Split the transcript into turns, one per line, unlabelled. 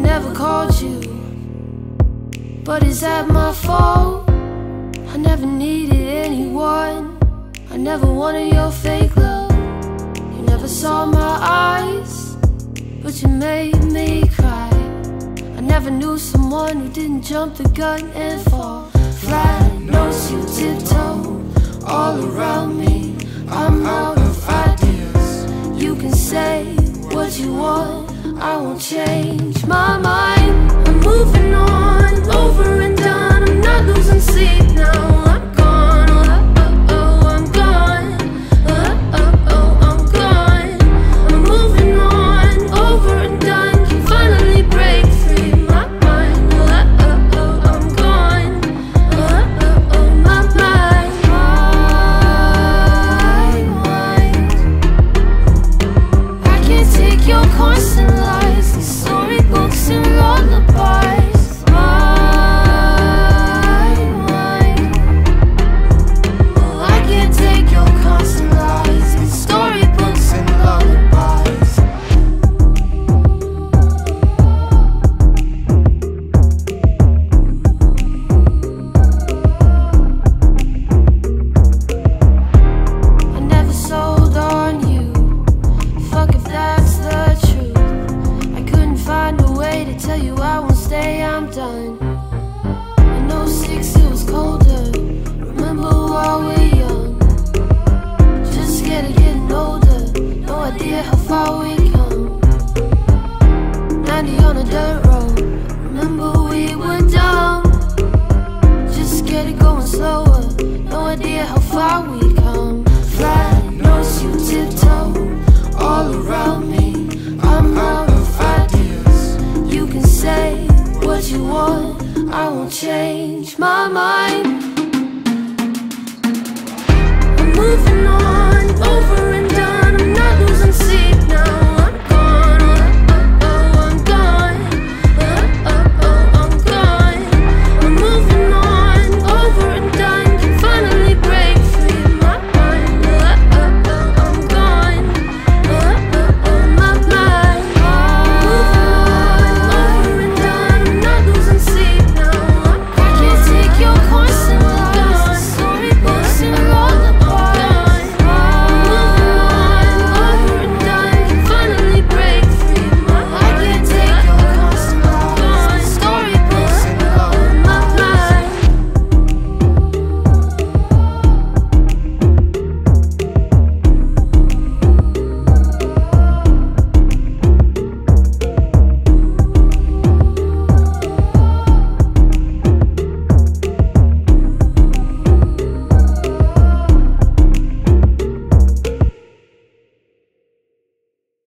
never called you. But is that my fault? I never needed anyone. I never wanted your fake love. You never saw my eyes But you made me cry. I never knew someone who didn't jump the gun and fall. Flat, nose you tiptoe All around me. I'm out of ideas. You can say what you want. I won't change my want, I won't change my mind. I'm moving on over